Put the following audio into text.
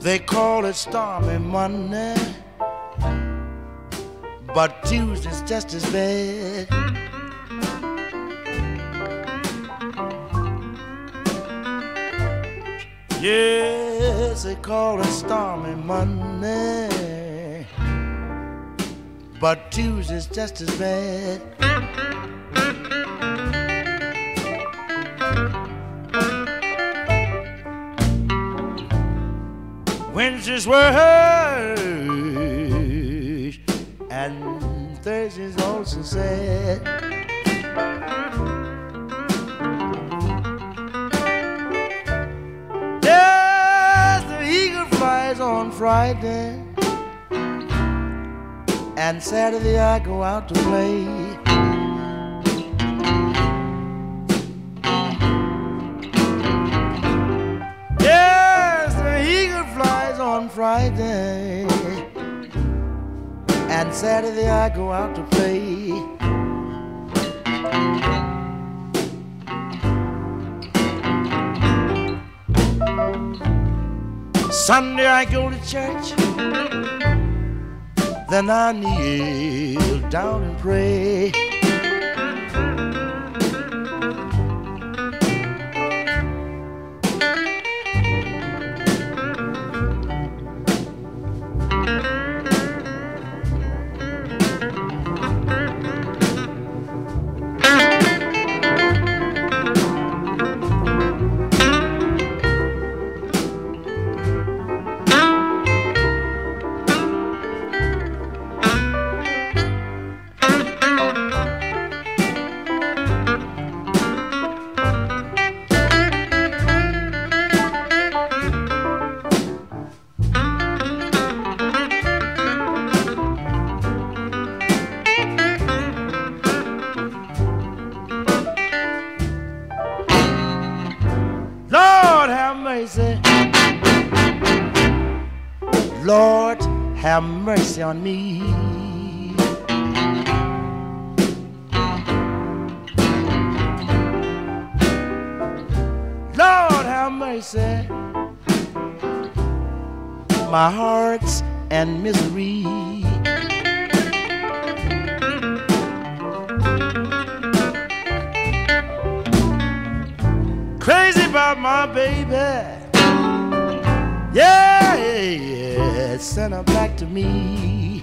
They call it stormy Monday, but Tuesday's just as bad. Yes, they call it stormy Monday, but Tuesday's just as bad. Wednesday's worse, and Thursday's also sad. Yes, the eagle flies on Friday, and Saturday I go out to play. Friday, and Saturday I go out to play. Sunday I go to church, then I kneel down and pray. Lord have mercy on me. Lord have mercy. My heart's and misery. Crazy about my baby. Send her back to me.